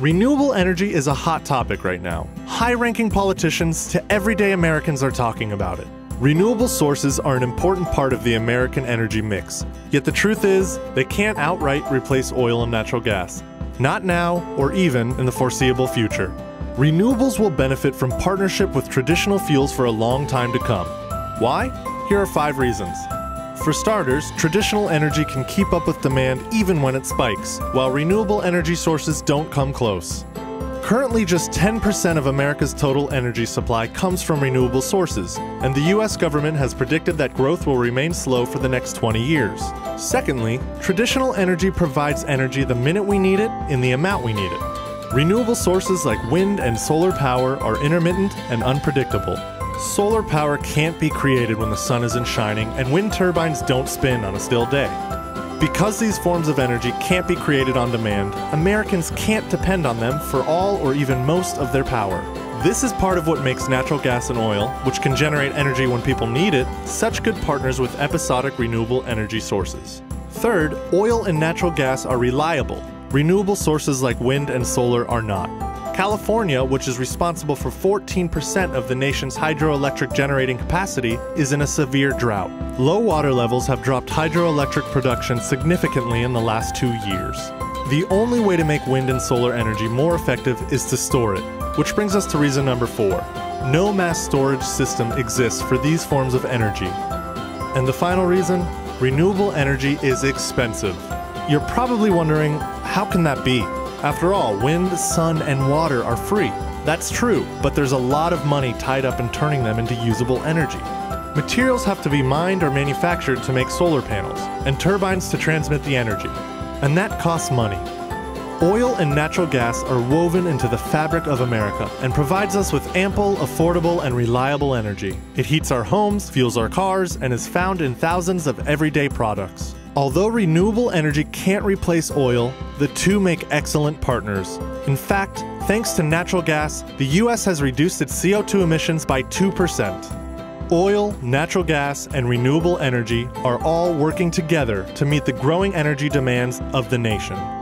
Renewable energy is a hot topic right now. High ranking politicians to everyday Americans are talking about it. Renewable sources are an important part of the American energy mix. Yet the truth is, they can't outright replace oil and natural gas. Not now, or even in the foreseeable future. Renewables will benefit from partnership with traditional fuels for a long time to come. Why? Here are five reasons. For starters, traditional energy can keep up with demand even when it spikes, while renewable energy sources don't come close. Currently, just 10% of America's total energy supply comes from renewable sources, and the US government has predicted that growth will remain slow for the next 20 years. Secondly, traditional energy provides energy the minute we need it, in the amount we need it. Renewable sources like wind and solar power are intermittent and unpredictable, Solar power can't be created when the sun isn't shining, and wind turbines don't spin on a still day. Because these forms of energy can't be created on demand, Americans can't depend on them for all or even most of their power. This is part of what makes natural gas and oil, which can generate energy when people need it, such good partners with episodic renewable energy sources. Third, oil and natural gas are reliable. Renewable sources like wind and solar are not. California, which is responsible for 14% of the nation's hydroelectric generating capacity, is in a severe drought. Low water levels have dropped hydroelectric production significantly in the last two years. The only way to make wind and solar energy more effective is to store it, which brings us to reason number four. No mass storage system exists for these forms of energy. And the final reason? Renewable energy is expensive. You're probably wondering, how can that be? After all, wind, sun, and water are free. That's true, but there's a lot of money tied up in turning them into usable energy. Materials have to be mined or manufactured to make solar panels, and turbines to transmit the energy. And that costs money. Oil and natural gas are woven into the fabric of America and provides us with ample, affordable, and reliable energy. It heats our homes, fuels our cars, and is found in thousands of everyday products. Although renewable energy can't replace oil, the two make excellent partners. In fact, thanks to natural gas, the US has reduced its CO2 emissions by 2%. Oil, natural gas, and renewable energy are all working together to meet the growing energy demands of the nation.